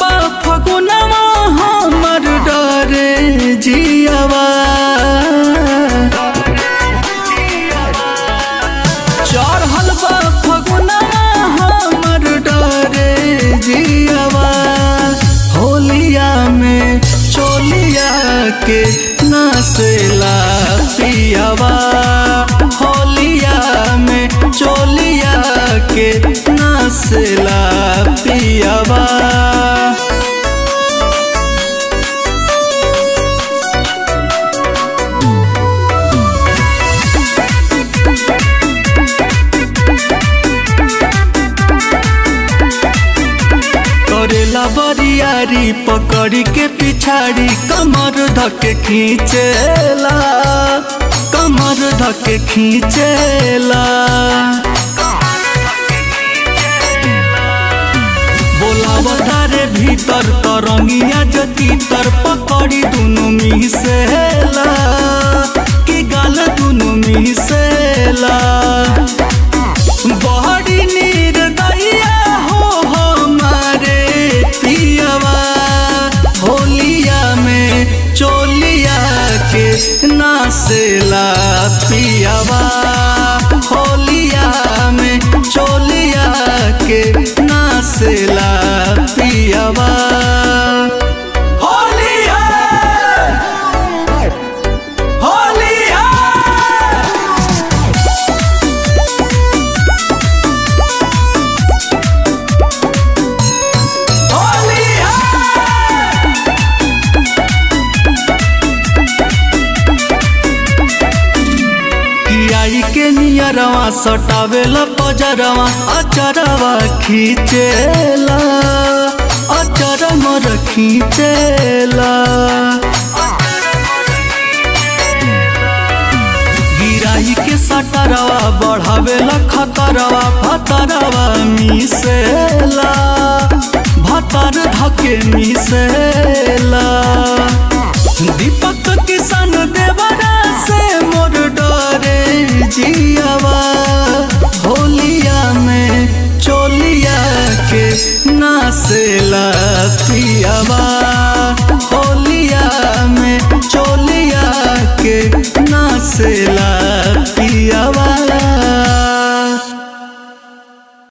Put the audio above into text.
बा फगुनवा हमर डरे जियावा। चढ़ल हमर डरे होलिया में चोलिया के नसला पियावा। पियावा। बरियारी पकड़ी के पिछाड़ी कमर धके खींचेला कमर धके खींचेला। रे भीतर तरंगिया जती तर पकड़ी दुनु मिसेला कि गाल दुनु मिसेला निर्दया हो हमारे होलिया में चोलिया के नासेला पियवा। के नियरवा सटावेला पजरवा, अचरवा खींचेला अचर मोर खींचेला गिराई के सटरवा, बढ़ावेला खतरवा भतरवा मिसेला, भतर धके मिसेला। दीपक 了吗？